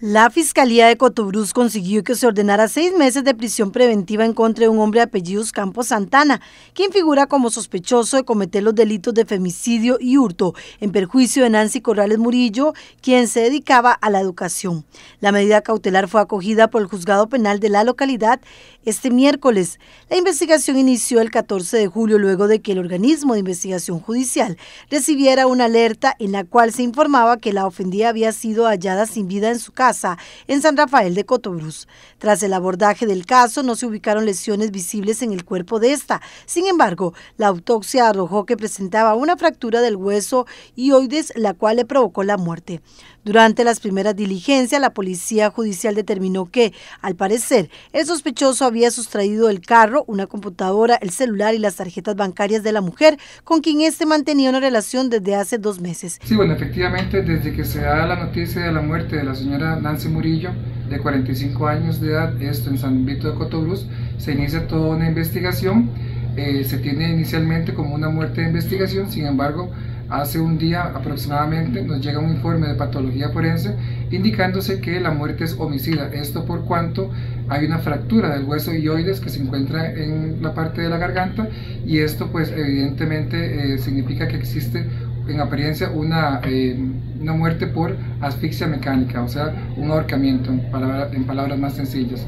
La Fiscalía de Cotobruz consiguió que se ordenara seis meses de prisión preventiva en contra de un hombre de apellidos Campos Santana, quien figura como sospechoso de cometer los delitos de femicidio y hurto en perjuicio de Nancy Corrales Murillo, quien se dedicaba a la educación. La medida cautelar fue acogida por el juzgado penal de la localidad este miércoles. La investigación inició el 14 de julio luego de que el organismo de investigación judicial recibiera una alerta en la cual se informaba que la ofendida había sido hallada sin vida en su casa en San Rafael de Cotobruz. Tras el abordaje del caso, no se ubicaron lesiones visibles en el cuerpo de esta. Sin embargo, la autopsia arrojó que presentaba una fractura del hueso ioides, la cual le provocó la muerte. Durante las primeras diligencias, la policía judicial determinó que, al parecer, el sospechoso había sustraído el carro, una computadora, el celular y las tarjetas bancarias de la mujer, con quien éste mantenía una relación desde hace dos meses. Sí, bueno, efectivamente, desde que se da la noticia de la muerte de la señora Nancy Murillo, de 45 años de edad, esto en San Vito de Cotobruz, se inicia toda una investigación. Eh, se tiene inicialmente como una muerte de investigación, sin embargo, hace un día aproximadamente nos llega un informe de patología forense indicándose que la muerte es homicida. Esto por cuanto hay una fractura del hueso ioides que se encuentra en la parte de la garganta y esto pues evidentemente eh, significa que existe en apariencia una, eh, una muerte por asfixia mecánica, o sea, un ahorcamiento, en, en palabras más sencillas.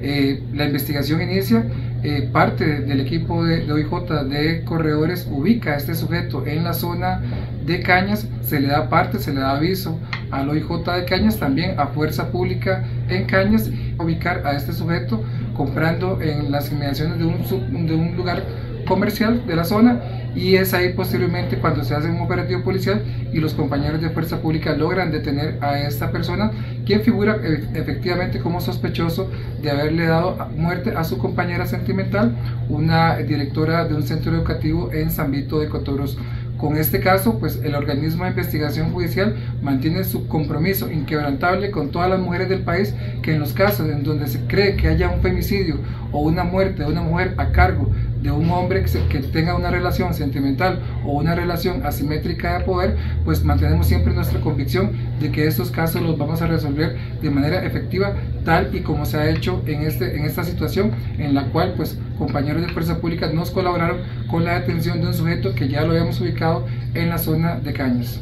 Eh, la investigación inicia, eh, parte del equipo de, OIJ de corredores ubica a este sujeto en la zona de Cañas, se le da parte, se le da aviso al OIJ de Cañas, también a Fuerza Pública en Cañas, ubicar a este sujeto comprando en las inmediaciones de un, de un lugar comercial de la zona y es ahí posteriormente cuando se hace un operativo policial y los compañeros de fuerza pública logran detener a esta persona, quien figura eh, efectivamente como sospechoso de haberle dado muerte a su compañera sentimental, una directora de un centro educativo en San Vito de Cotoros. Con este caso, pues el organismo de investigación judicial mantiene su compromiso inquebrantable con todas las mujeres del país que en los casos en donde se cree que haya un femicidio o una muerte de una mujer a cargo de un hombre que, tenga una relación sentimental o una relación asimétrica de poder, pues mantenemos siempre nuestra convicción de que estos casos los vamos a resolver de manera efectiva, tal y como se ha hecho en, este, en esta situación en la cual pues compañeros de fuerza pública nos colaboraron con la detención de un sujeto que ya lo habíamos ubicado en la zona de Cañas.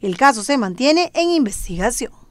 El caso se mantiene en investigación.